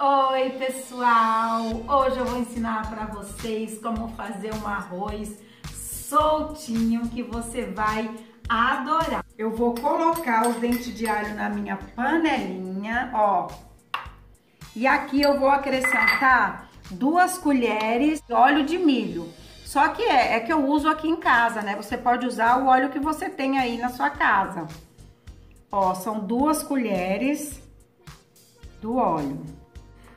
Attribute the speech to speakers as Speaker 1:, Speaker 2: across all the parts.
Speaker 1: Oi pessoal, hoje eu vou ensinar para vocês como fazer um arroz soltinho que você vai adorar. Eu vou colocar os dentes de alho na minha panelinha, ó. E aqui eu vou acrescentar duas colheres de óleo de milho. Só que é, é que eu uso aqui em casa, né? Você pode usar o óleo que você tem aí na sua casa. Ó, são duas colheres do óleo.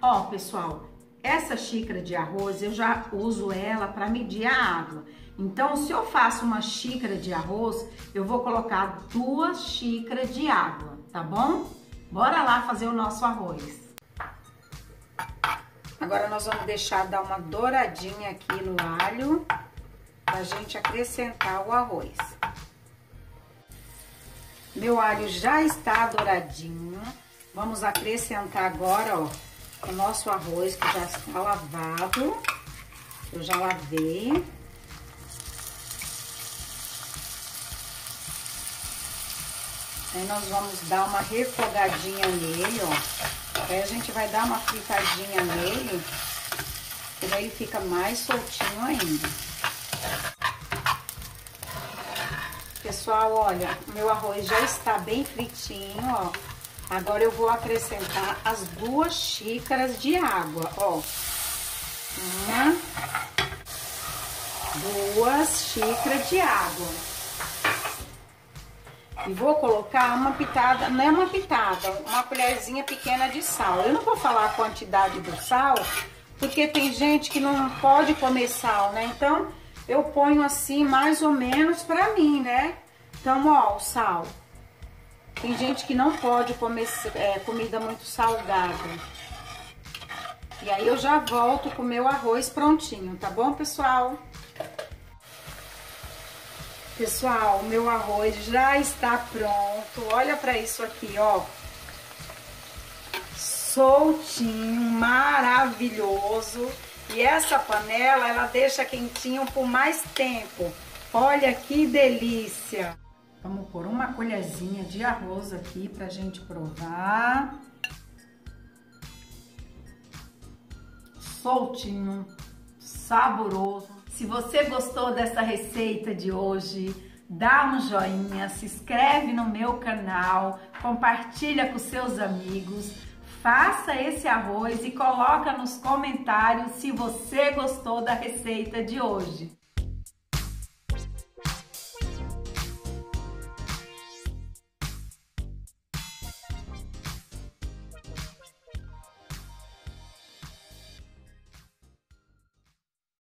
Speaker 1: Ó, pessoal, essa xícara de arroz eu já uso ela para medir a água. Então, se eu faço uma xícara de arroz, eu vou colocar duas xícaras de água, tá bom? Bora lá fazer o nosso arroz. Agora nós vamos deixar dar uma douradinha aqui no alho pra gente acrescentar o arroz. Meu alho já está douradinho. Vamos acrescentar agora, ó, o nosso arroz que já está lavado. Eu já lavei. Aí nós vamos dar uma refogadinha nele, ó. Aí a gente vai dar uma fritadinha nele, e daí ele fica mais soltinho ainda. Pessoal, olha, meu arroz já está bem fritinho, ó. Agora eu vou acrescentar as duas xícaras de água, ó. Uma, duas xícaras de água. E vou colocar uma pitada, não é uma pitada, uma colherzinha pequena de sal. Eu não vou falar a quantidade do sal, porque tem gente que não pode comer sal, né? Então, eu ponho assim mais ou menos pra mim, né? Então, ó, o sal. Tem gente que não pode comer é, comida muito salgada. E aí eu já volto com o meu arroz prontinho, tá bom, pessoal? Pessoal, o meu arroz já está pronto. Olha para isso aqui, ó. Soltinho, maravilhoso. E essa panela, ela deixa quentinho por mais tempo. Olha que delícia! Vamos pôr uma colherzinha de arroz aqui pra gente provar. Soltinho, saboroso. Se você gostou dessa receita de hoje, dá um joinha, se inscreve no meu canal, compartilha com seus amigos, faça esse arroz e coloca nos comentários se você gostou da receita de hoje.